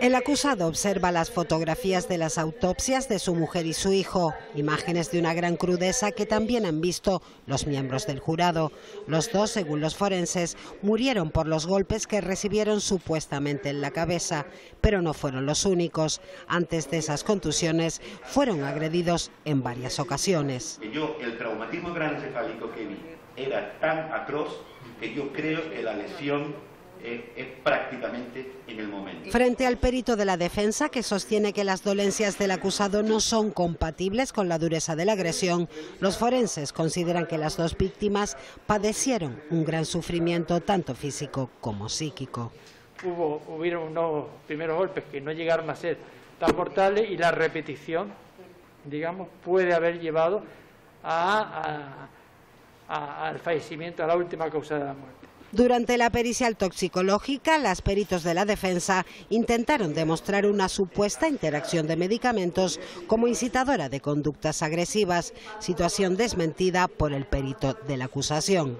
El acusado observa las fotografías de las autopsias de su mujer y su hijo, imágenes de una gran crudeza que también han visto los miembros del jurado. Los dos, según los forenses, murieron por los golpes que recibieron supuestamente en la cabeza, pero no fueron los únicos. Antes de esas contusiones, fueron agredidos en varias ocasiones. Yo, el traumatismo que vi era tan atroz que yo creo que la lesión es, prácticamente en el momento. Frente al perito de la defensa, que sostiene que las dolencias del acusado no son compatibles con la dureza de la agresión, los forenses consideran que las dos víctimas padecieron un gran sufrimiento tanto físico como psíquico. Hubo, hubieron unos primeros golpes que no llegaron a ser tan mortales y la repetición, digamos, puede haber llevado al fallecimiento, a la última causa de la muerte. Durante la pericial toxicológica, las peritos de la defensa intentaron demostrar una supuesta interacción de medicamentos como incitadora de conductas agresivas, situación desmentida por el perito de la acusación.